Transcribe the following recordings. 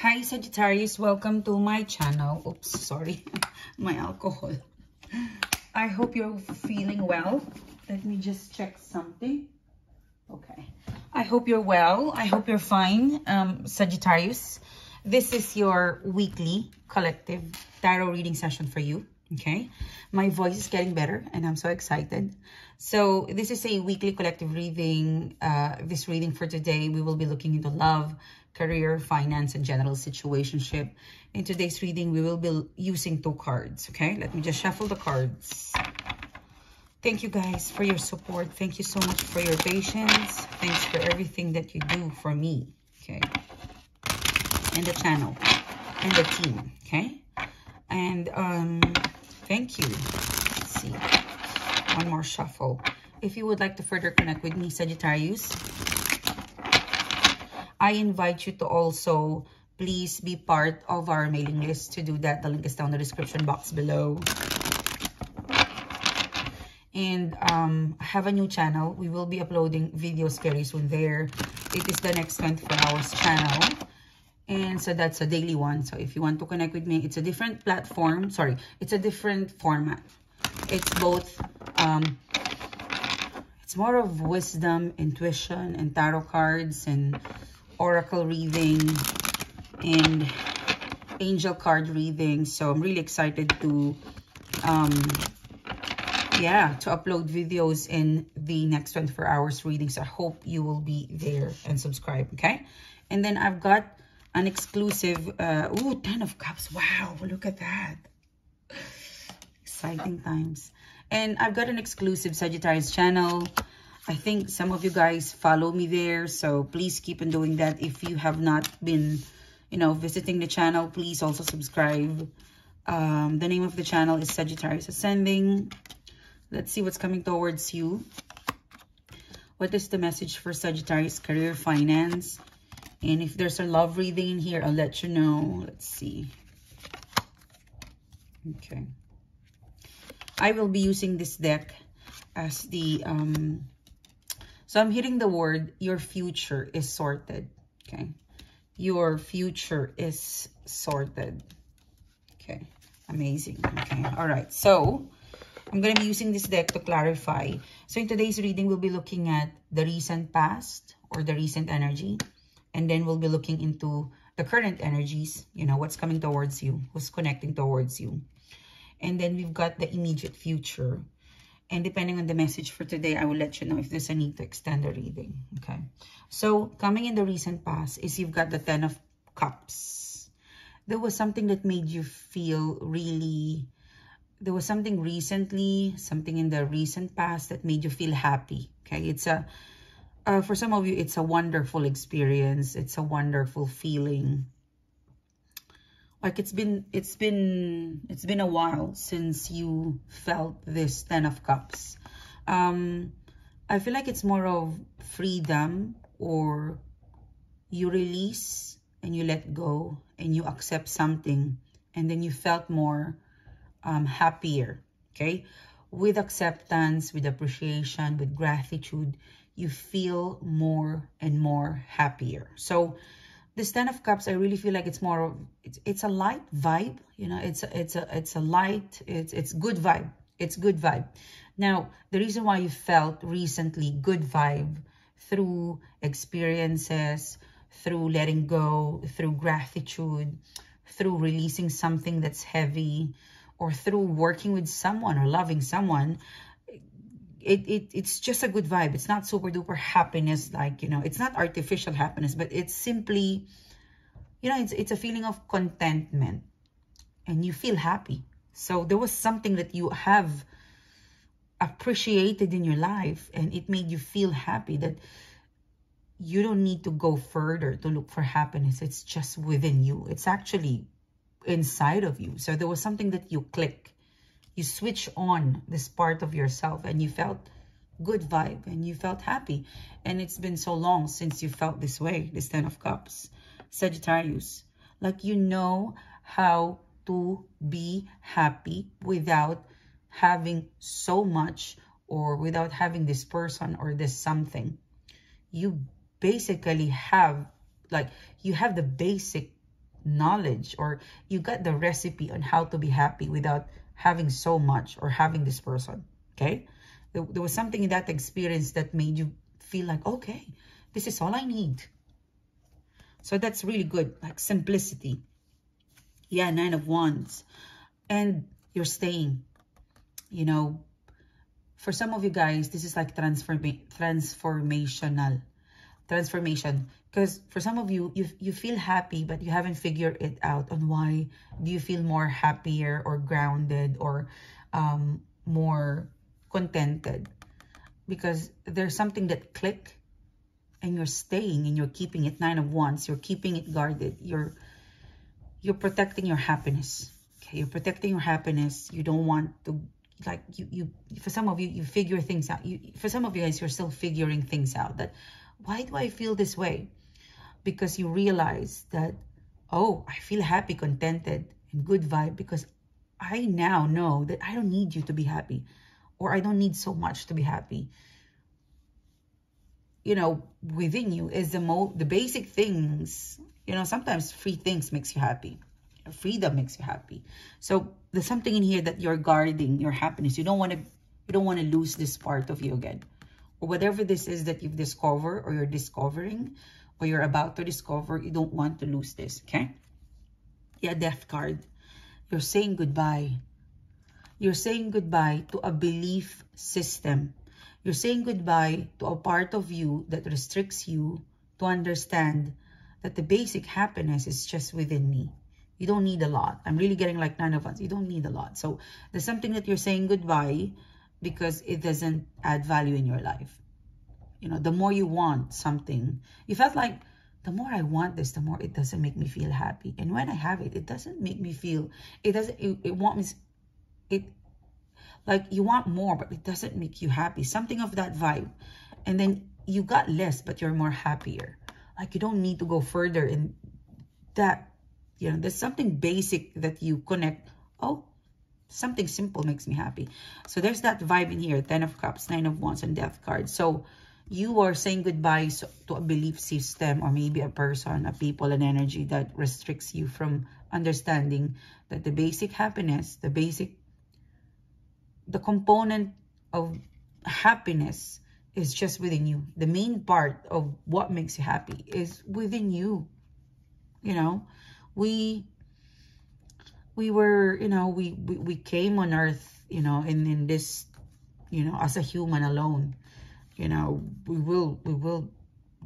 Hi Sagittarius, welcome to my channel. Oops, sorry, my alcohol. I hope you're feeling well. Let me just check something. Okay. I hope you're well. I hope you're fine, um, Sagittarius. This is your weekly collective tarot reading session for you. Okay. My voice is getting better and I'm so excited. So this is a weekly collective reading. Uh, this reading for today, we will be looking into love, career, finance, and general situationship. In today's reading, we will be using two cards. Okay. Let me just shuffle the cards. Thank you guys for your support. Thank you so much for your patience. Thanks for everything that you do for me. Okay. And the channel and the team. Okay. And um, thank you. Let's see. One more shuffle. If you would like to further connect with me, Sagittarius, I invite you to also please be part of our mailing list. To do that, the link is down in the description box below and um, I have a new channel. We will be uploading videos very soon there. It is the next 24 hours channel. And so that's a daily one. So if you want to connect with me, it's a different platform. Sorry, it's a different format. It's both, um, it's more of wisdom, intuition, and tarot cards, and oracle reading, and angel card reading. So I'm really excited to um, yeah, to upload videos in the next 24 hours readings. I hope you will be there and subscribe, okay? And then I've got an exclusive, uh, ooh, 10 of cups. Wow, look at that. Exciting times. And I've got an exclusive Sagittarius channel. I think some of you guys follow me there. So please keep on doing that. If you have not been, you know, visiting the channel, please also subscribe. Um, the name of the channel is Sagittarius Ascending. Let's see what's coming towards you. What is the message for Sagittarius career finance? And if there's a love reading in here, I'll let you know. Let's see. Okay. I will be using this deck as the, um, so I'm hitting the word, your future is sorted. Okay. Your future is sorted. Okay. Amazing. Okay. All right. So, I'm going to be using this deck to clarify. So in today's reading, we'll be looking at the recent past or the recent energy. And then we'll be looking into the current energies, you know, what's coming towards you, who's connecting towards you. And then we've got the immediate future. And depending on the message for today, I will let you know if there's a need to extend the reading. Okay. So coming in the recent past is you've got the Ten of Cups. There was something that made you feel really there was something recently, something in the recent past that made you feel happy. Okay, it's a, uh, for some of you, it's a wonderful experience. It's a wonderful feeling. Like it's been, it's been, it's been a while since you felt this Ten of Cups. Um, I feel like it's more of freedom or you release and you let go and you accept something and then you felt more um, happier, okay? With acceptance, with appreciation, with gratitude, you feel more and more happier. So this Ten of Cups, I really feel like it's more of, it's, it's a light vibe, you know, it's a, it's a, it's a light, it's, it's good vibe. It's good vibe. Now, the reason why you felt recently good vibe through experiences, through letting go, through gratitude, through releasing something that's heavy, or through working with someone or loving someone, it, it it's just a good vibe. It's not super duper happiness like, you know, it's not artificial happiness, but it's simply, you know, it's, it's a feeling of contentment and you feel happy. So there was something that you have appreciated in your life and it made you feel happy that you don't need to go further to look for happiness. It's just within you. It's actually inside of you. So there was something that you click. You switch on this part of yourself and you felt good vibe and you felt happy. And it's been so long since you felt this way, this Ten of Cups. Sagittarius, like you know how to be happy without having so much or without having this person or this something. You basically have, like, you have the basic knowledge or you got the recipe on how to be happy without having so much or having this person. Okay? There, there was something in that experience that made you feel like, okay, this is all I need. So that's really good, like simplicity. Yeah, Nine of Wands. And you're staying. You know, for some of you guys, this is like transforma transformational. Transformation. Because for some of you, you, you feel happy, but you haven't figured it out on why do you feel more happier or grounded or um, more contented. Because there's something that click and you're staying and you're keeping it nine of wands. You're keeping it guarded. You're you're protecting your happiness. Okay you're protecting your happiness. You don't want to like you you for some of you you figure things out. You for some of you guys you're still figuring things out. That why do i feel this way because you realize that oh i feel happy contented and good vibe because i now know that i don't need you to be happy or i don't need so much to be happy you know, within you is the mo the basic things. You know, sometimes free things makes you happy. Freedom makes you happy. So there's something in here that you're guarding your happiness. You don't want to you don't want to lose this part of you again. Whatever this is that you've discovered or you're discovering or you're about to discover, you don't want to lose this, okay? Yeah, death card. You're saying goodbye. You're saying goodbye to a belief system you're saying goodbye to a part of you that restricts you to understand that the basic happiness is just within me. You don't need a lot. I'm really getting like nine of us. You don't need a lot. So there's something that you're saying goodbye because it doesn't add value in your life. You know, the more you want something, you felt like the more I want this, the more it doesn't make me feel happy. And when I have it, it doesn't make me feel, it doesn't, it, it wants, it like you want more, but it doesn't make you happy. Something of that vibe. And then you got less, but you're more happier. Like you don't need to go further in that. You know, there's something basic that you connect. Oh, something simple makes me happy. So there's that vibe in here. Ten of Cups, Nine of Wands, and Death card. So you are saying goodbye to a belief system or maybe a person, a people, an energy that restricts you from understanding that the basic happiness, the basic the component of happiness is just within you. The main part of what makes you happy is within you. You know, we we were, you know, we, we, we came on earth, you know, in, in this, you know, as a human alone. You know, we will we will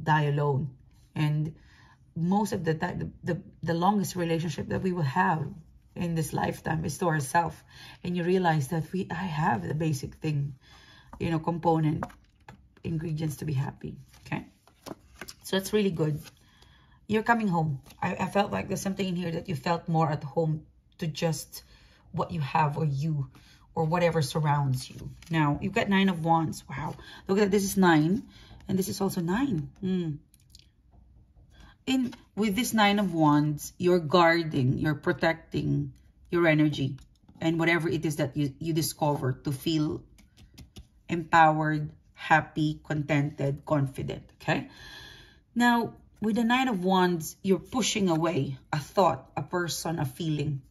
die alone. And most of the time, the, the, the longest relationship that we will have in this lifetime is to ourselves and you realize that we i have the basic thing you know component ingredients to be happy okay so it's really good you're coming home I, I felt like there's something in here that you felt more at home to just what you have or you or whatever surrounds you. Now you've got nine of wands. Wow. Look at that this is nine and this is also nine. Mm in with this nine of wands you're guarding you're protecting your energy and whatever it is that you you discover to feel empowered happy contented confident okay? Now with the nine of wands you're pushing away a thought a person a feeling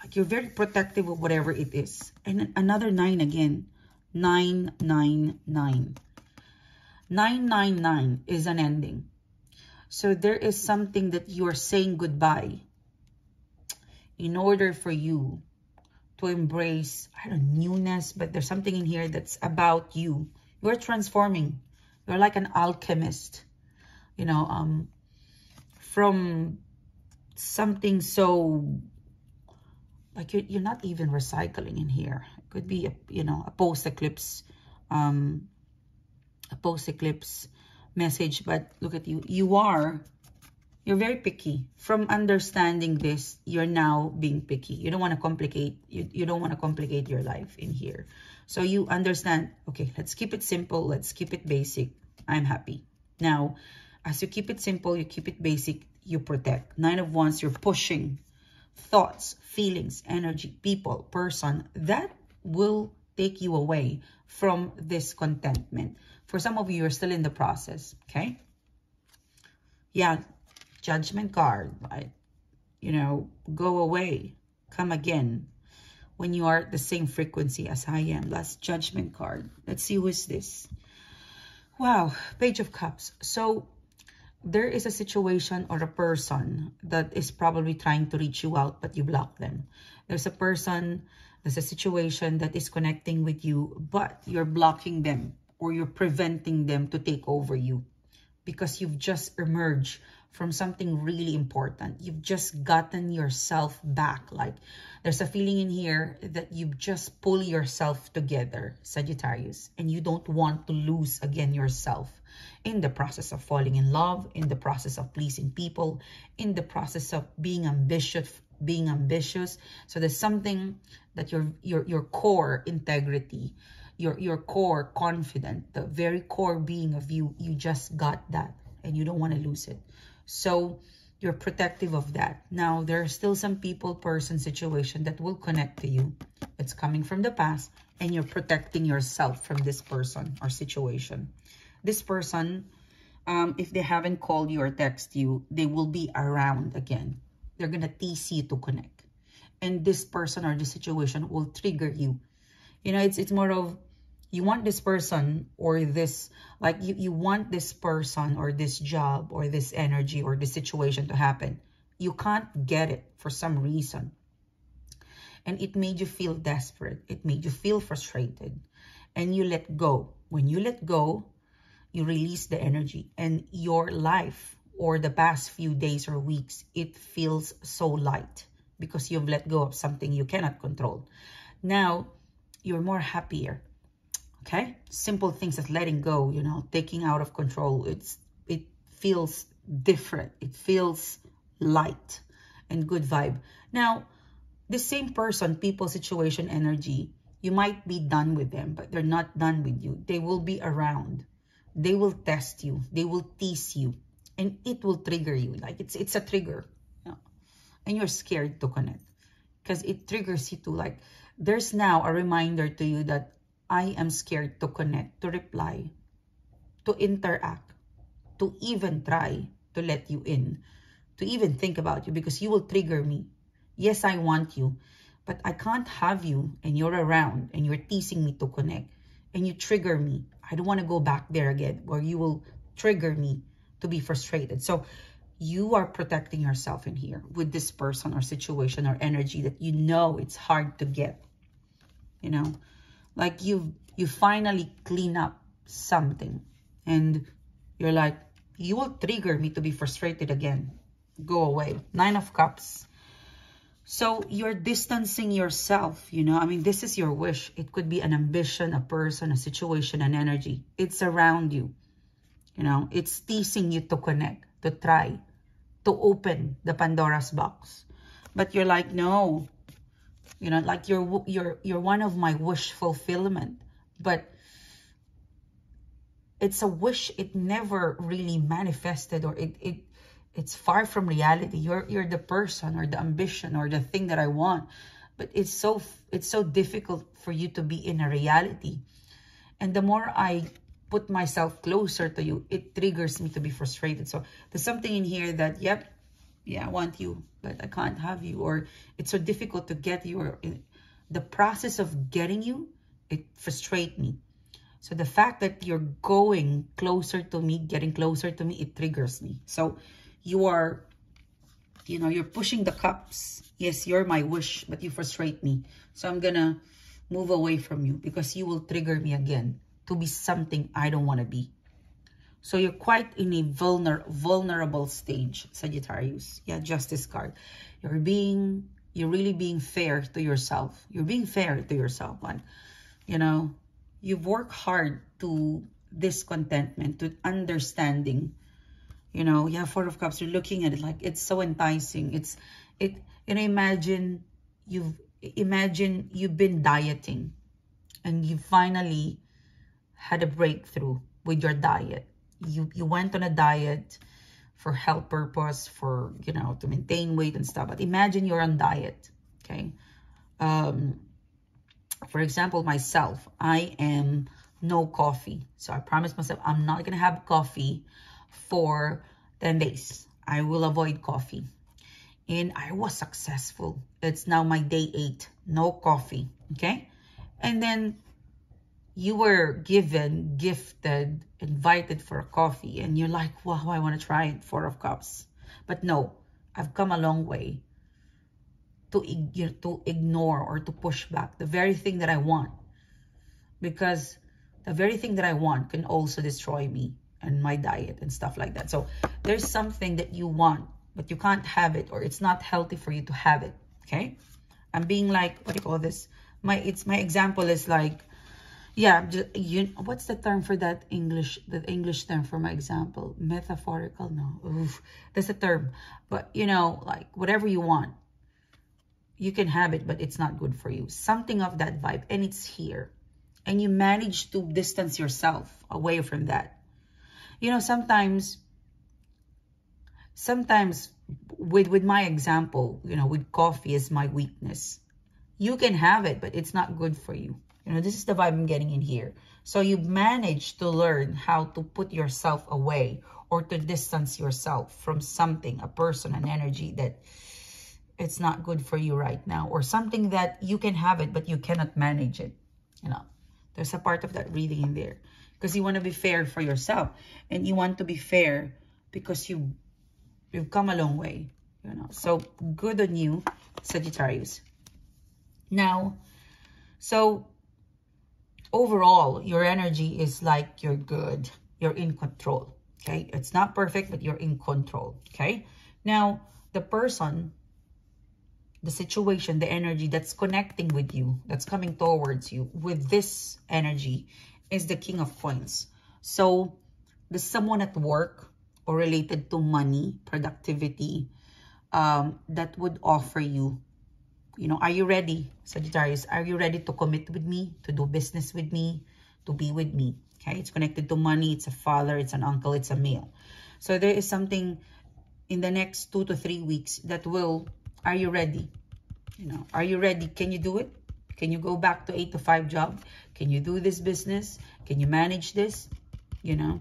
like you're very protective of whatever it is. And another nine again. Nine nine nine. Nine nine nine is an ending. So there is something that you are saying goodbye in order for you to embrace, I don't know, newness, but there's something in here that's about you. You're transforming. You're like an alchemist, you know, um, from something so, like you're, you're not even recycling in here. It could be, a, you know, a post-eclipse, um, a post-eclipse message, but look at you. You are, you're very picky. From understanding this, you're now being picky. You don't want to complicate, you, you don't want to complicate your life in here. So you understand, okay, let's keep it simple. Let's keep it basic. I'm happy. Now, as you keep it simple, you keep it basic, you protect. Nine of Wands, you're pushing thoughts, feelings, energy, people, person. That will take you away from this contentment. For some of you, you're still in the process, okay? Yeah, judgment card, right? you know, go away, come again when you are at the same frequency as I am. Last judgment card. Let's see who is this. Wow, Page of Cups. So there is a situation or a person that is probably trying to reach you out, but you block them. There's a person, there's a situation that is connecting with you, but you're blocking them or you're preventing them to take over you because you've just emerged from something really important. You've just gotten yourself back. Like there's a feeling in here that you just pull yourself together, Sagittarius, and you don't want to lose again yourself in the process of falling in love, in the process of pleasing people, in the process of being ambitious, being ambitious. So there's something that your your your core integrity, your your core confident, the very core being of you, you just got that and you don't want to lose it. So you're protective of that. Now, there are still some people, person, situation that will connect to you. It's coming from the past and you're protecting yourself from this person or situation this person, um, if they haven't called you or text you, they will be around again. They're going to tease you to connect. And this person or this situation will trigger you. You know, it's it's more of you want this person or this, like you, you want this person or this job or this energy or this situation to happen. You can't get it for some reason. And it made you feel desperate. It made you feel frustrated. And you let go. When you let go, you release the energy and your life or the past few days or weeks, it feels so light because you've let go of something you cannot control. Now, you're more happier, okay? Simple things as letting go, you know, taking out of control. It's It feels different. It feels light and good vibe. Now, the same person, people, situation, energy, you might be done with them, but they're not done with you. They will be around they will test you. They will tease you. And it will trigger you. Like it's it's a trigger. You know? and you're scared to connect. Because it triggers you to like there's now a reminder to you that i am scared to connect to reply to interact to even try to let you in to even think about you because you will trigger me. Yes i want you but i can't have you and you're around and you're teasing me to connect and you trigger me I don't want to go back there again where you will trigger me to be frustrated. So you are protecting yourself in here with this person or situation or energy that you know it's hard to get. You know, like you you finally clean up something and you're like, you will trigger me to be frustrated again. Go away. Nine of Cups. So you're distancing yourself, you know. I mean, this is your wish. It could be an ambition, a person, a situation, an energy. It's around you. You know, it's teasing you to connect, to try, to open the Pandora's box. But you're like, no. You know, like you're you're you're one of my wish fulfillment. But it's a wish it never really manifested or it it it's far from reality. You're you're the person or the ambition or the thing that I want. But it's so it's so difficult for you to be in a reality. And the more I put myself closer to you, it triggers me to be frustrated. So there's something in here that, yep, yeah, I want you, but I can't have you. Or it's so difficult to get you. Or the process of getting you, it frustrates me. So the fact that you're going closer to me, getting closer to me, it triggers me. So you are, you know, you're pushing the cups. Yes, you're my wish, but you frustrate me. So I'm going to move away from you because you will trigger me again to be something I don't want to be. So you're quite in a vulner vulnerable stage, Sagittarius. Yeah, Justice card. You're being, you're really being fair to yourself. You're being fair to yourself. Like, you know, you've worked hard to discontentment, to understanding you know, you have Four of Cups, you're looking at it like it's so enticing. It's, it, you know, imagine you've, imagine you've been dieting and you finally had a breakthrough with your diet. You, you went on a diet for health purpose, for, you know, to maintain weight and stuff. But imagine you're on diet, okay? Um, for example, myself, I am no coffee. So I promised myself I'm not going to have coffee for 10 days. I will avoid coffee. and I was successful. It's now my day eight, no coffee, okay? And then you were given, gifted, invited for a coffee, and you're like, wow, I want to try it, Four of Cups. But no, I've come a long way to, to ignore or to push back the very thing that I want. Because the very thing that I want can also destroy me and my diet and stuff like that. So there's something that you want, but you can't have it or it's not healthy for you to have it. Okay. I'm being like, what do you call this? My, it's my example is like, yeah, you, what's the term for that English, the English term for my example? Metaphorical? No. Oof, that's a term. But, you know, like whatever you want, you can have it, but it's not good for you. Something of that vibe. And it's here. And you manage to distance yourself away from that you know, sometimes, sometimes with, with my example, you know, with coffee is my weakness. You can have it, but it's not good for you. You know, this is the vibe I'm getting in here. So you manage to learn how to put yourself away or to distance yourself from something, a person, an energy that it's not good for you right now or something that you can have it, but you cannot manage it. You know, there's a part of that reading in there because you want to be fair for yourself and you want to be fair because you you've come a long way you know. So good on you Sagittarius. Now so overall your energy is like you're good you're in control okay? It's not perfect but you're in control okay? Now the person the situation the energy that's connecting with you that's coming towards you with this energy is the King of Coins. So, there's someone at work or related to money, productivity, um, that would offer you, you know, are you ready, Sagittarius? Are you ready to commit with me, to do business with me, to be with me? Okay, it's connected to money. It's a father, it's an uncle, it's a male. So there is something in the next two to three weeks that will, are you ready? You know, are you ready? Can you do it? Can you go back to 8 to 5 job? Can you do this business? Can you manage this? You know,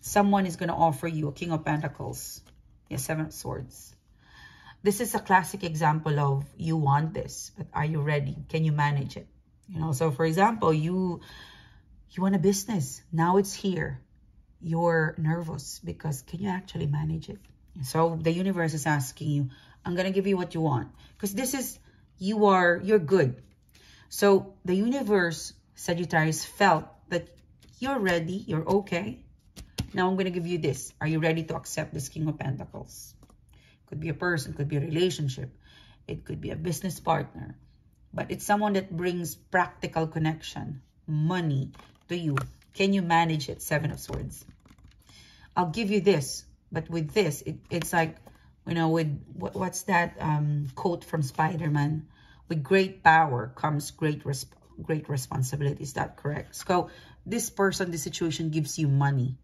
someone is going to offer you a King of Pentacles. Yeah, Seven of Swords. This is a classic example of you want this, but are you ready? Can you manage it? You know, so for example, you you want a business. Now it's here. You're nervous because can you actually manage it? So the universe is asking you, I'm going to give you what you want. Because this is, you are, you're good. So the universe, Sagittarius, felt that you're ready, you're okay. Now I'm going to give you this. Are you ready to accept this King of Pentacles? Could be a person, could be a relationship. It could be a business partner. But it's someone that brings practical connection, money to you. Can you manage it? Seven of Swords. I'll give you this. But with this, it, it's like, you know, with, what, what's that um, quote from Spider-Man? With great power comes great resp great responsibility. Is that correct? So this person, this situation gives you money.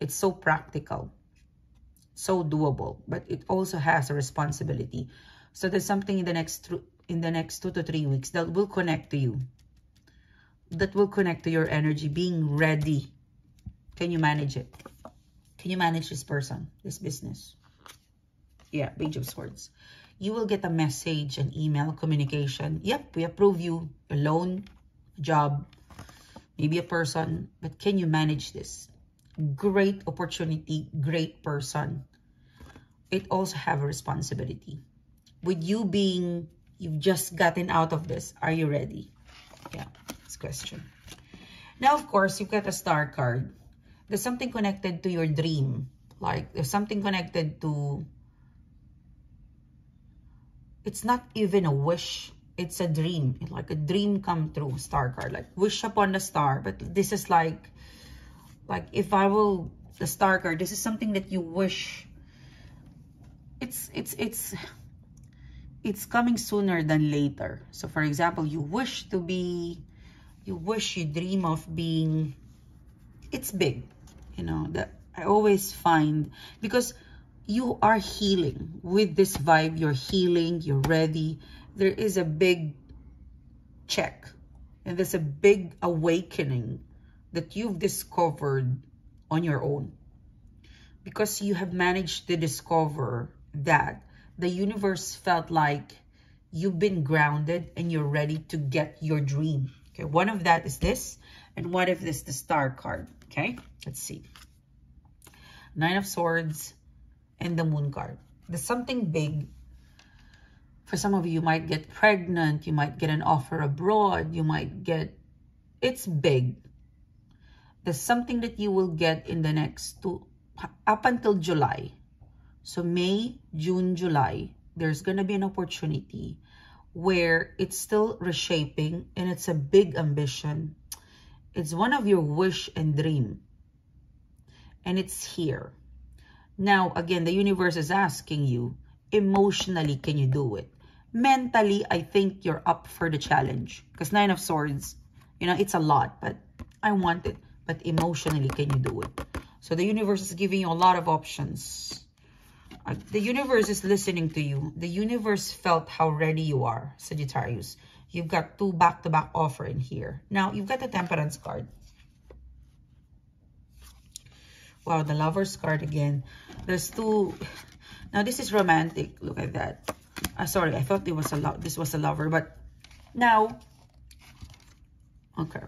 It's so practical, so doable, but it also has a responsibility. So there's something in the next in the next two to three weeks that will connect to you. That will connect to your energy, being ready. Can you manage it? Can you manage this person, this business? Yeah, Page of Swords you will get a message, an email, communication. Yep, we approve you, a loan, a job, maybe a person, but can you manage this? Great opportunity, great person. It also have a responsibility. With you being, you've just gotten out of this, are you ready? Yeah, this question. Now, of course, you get a star card. There's something connected to your dream. Like, there's something connected to it's not even a wish. It's a dream. Like a dream come true star card. Like wish upon the star. But this is like, like if I will, the star card, this is something that you wish. It's, it's, it's, it's coming sooner than later. So for example, you wish to be, you wish you dream of being, it's big, you know, that I always find, because you are healing. With this vibe, you're healing, you're ready. There is a big check and there's a big awakening that you've discovered on your own. Because you have managed to discover that the universe felt like you've been grounded and you're ready to get your dream. Okay, one of that is this, and what if this the star card? Okay, let's see. Nine of Swords and the Moon card. There's something big. For some of you, you might get pregnant. You might get an offer abroad. You might get... It's big. There's something that you will get in the next two... Up until July. So May, June, July, there's going to be an opportunity where it's still reshaping and it's a big ambition. It's one of your wish and dream. And it's here. Now, again, the universe is asking you, emotionally, can you do it? Mentally, I think you're up for the challenge. Because Nine of Swords, you know, it's a lot, but I want it. But emotionally, can you do it? So the universe is giving you a lot of options. Uh, the universe is listening to you. The universe felt how ready you are, Sagittarius. You've got two back-to-back -back offer in here. Now, you've got the Temperance card. Wow, the Lover's card again. There's two... Now, this is romantic. Look at that. Uh, sorry, I thought it was a lo this was a lover. But now... Okay.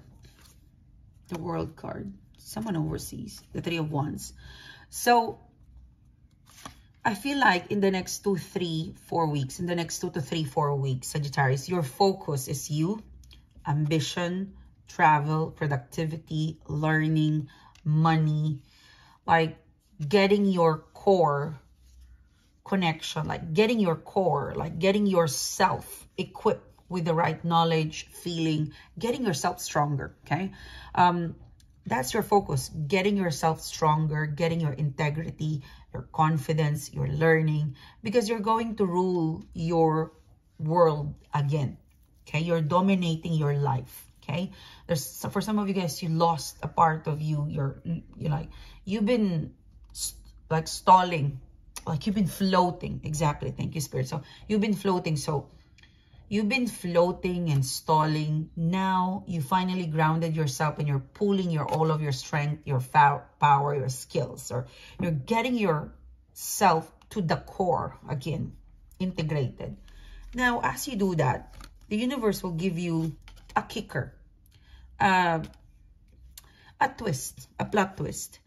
The World card. Someone overseas. The Three of Wands. So, I feel like in the next two, three, four weeks, in the next two to three, four weeks, Sagittarius, your focus is you, ambition, travel, productivity, learning, money, like getting your core connection, like getting your core, like getting yourself equipped with the right knowledge, feeling, getting yourself stronger, okay? Um, that's your focus, getting yourself stronger, getting your integrity, your confidence, your learning, because you're going to rule your world again, okay? You're dominating your life, okay? There's For some of you guys, you lost a part of you, you're, you're like, you've been like stalling, like you've been floating. Exactly. Thank you, Spirit. So you've been floating. So you've been floating and stalling. Now you finally grounded yourself and you're pulling your all of your strength, your power, your skills, or you're getting yourself to the core again, integrated. Now, as you do that, the universe will give you a kicker, uh, a twist, a plot twist.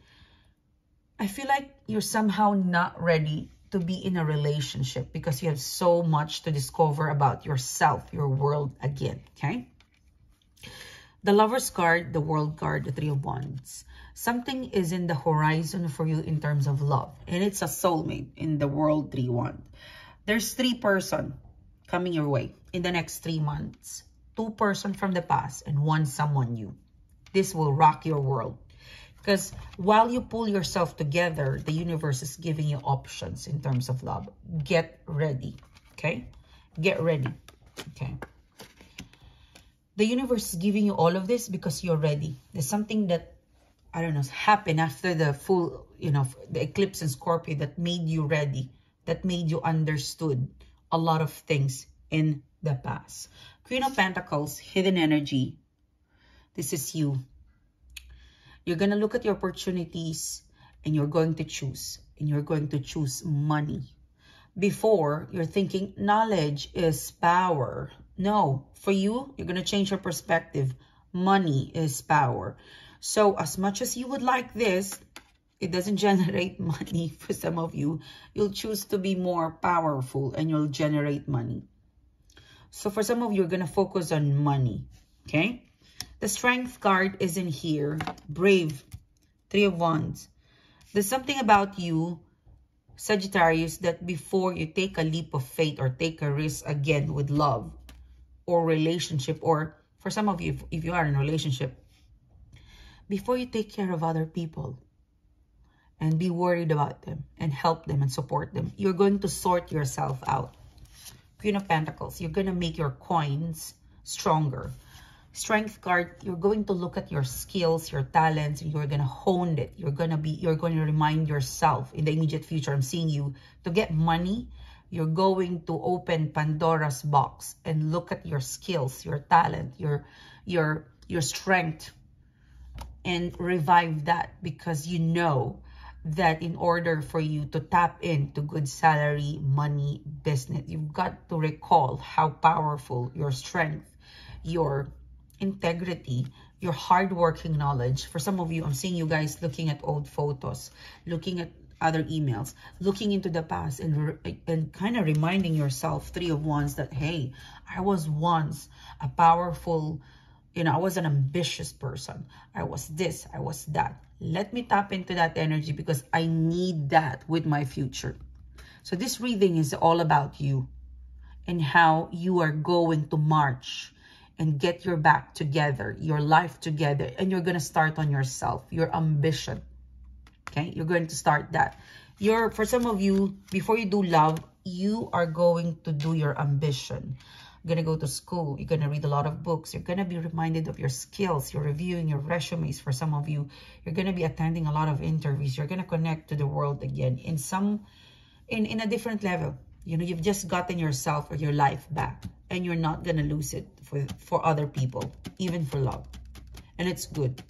I feel like you're somehow not ready to be in a relationship because you have so much to discover about yourself, your world again, okay? The Lover's card, the World card, the Three of Wands. Something is in the horizon for you in terms of love. And it's a soulmate in the World Three Wand. There's three person coming your way in the next three months. Two person from the past and one someone new. This will rock your world. Because while you pull yourself together, the universe is giving you options in terms of love. Get ready, okay? Get ready, okay? The universe is giving you all of this because you're ready. There's something that, I don't know, happened after the full, you know, the eclipse in Scorpio that made you ready, that made you understood a lot of things in the past. Queen of Pentacles, hidden energy. This is you you're going to look at your opportunities and you're going to choose. And you're going to choose money. Before, you're thinking knowledge is power. No, for you, you're going to change your perspective. Money is power. So as much as you would like this, it doesn't generate money for some of you. You'll choose to be more powerful and you'll generate money. So for some of you, you're going to focus on money. Okay? The strength card is in here. Brave. Three of Wands. There's something about you, Sagittarius, that before you take a leap of faith or take a risk again with love or relationship, or for some of you, if, if you are in a relationship, before you take care of other people and be worried about them and help them and support them, you're going to sort yourself out. Queen of Pentacles, you're going to make your coins stronger strength card, you're going to look at your skills, your talents, and you're going to hone it. You're going to be, you're going to remind yourself in the immediate future, I'm seeing you, to get money, you're going to open Pandora's box and look at your skills, your talent, your, your, your strength, and revive that because you know that in order for you to tap into good salary, money, business, you've got to recall how powerful your strength, your integrity, your hardworking knowledge. For some of you, I'm seeing you guys looking at old photos, looking at other emails, looking into the past and, and kind of reminding yourself, three of wands, that, hey, I was once a powerful, you know, I was an ambitious person. I was this, I was that. Let me tap into that energy because I need that with my future. So this reading is all about you and how you are going to march and get your back together, your life together, and you're going to start on yourself, your ambition. Okay, you're going to start that. You're, for some of you, before you do love, you are going to do your ambition going to go to school. You're going to read a lot of books. You're going to be reminded of your skills. You're reviewing your resumes for some of you. You're going to be attending a lot of interviews. You're going to connect to the world again in some, in, in a different level. You know, you've just gotten yourself or your life back and you're not going to lose it for, for other people, even for love. And it's good.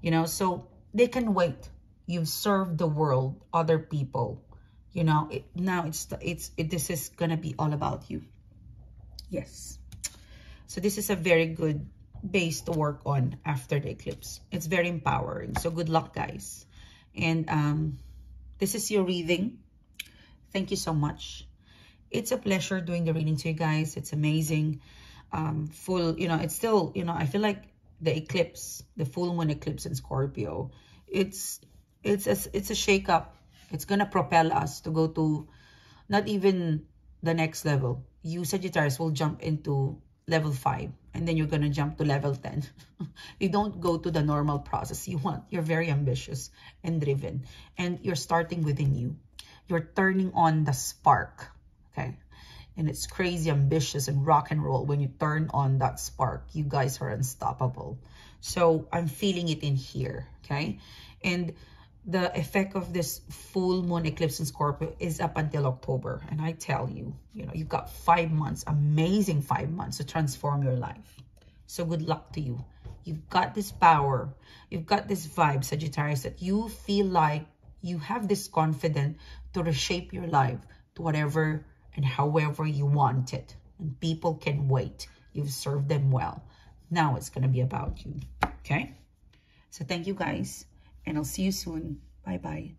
You know, so they can wait. You've served the world, other people. You know, it, now it's, it's, it, this is going to be all about you. Yes. So this is a very good base to work on after the eclipse. It's very empowering. So good luck, guys. And um, this is your reading. Thank you so much. It's a pleasure doing the reading to you guys. It's amazing. Um, full, you know, it's still, you know, I feel like the eclipse, the full moon eclipse in Scorpio, it's, it's a, it's a shake up. It's going to propel us to go to not even the next level you Sagittarius will jump into level 5 and then you're going to jump to level 10. you don't go to the normal process you want. You're very ambitious and driven and you're starting within you. You're turning on the spark, okay? And it's crazy ambitious and rock and roll when you turn on that spark. You guys are unstoppable. So I'm feeling it in here, okay? And the effect of this full moon eclipse in Scorpio is up until October. And I tell you, you know, you've got five months, amazing five months to transform your life. So good luck to you. You've got this power. You've got this vibe, Sagittarius, that you feel like you have this confidence to reshape your life to whatever and however you want it. And people can wait. You've served them well. Now it's going to be about you. Okay? So thank you guys and I'll see you soon. Bye-bye.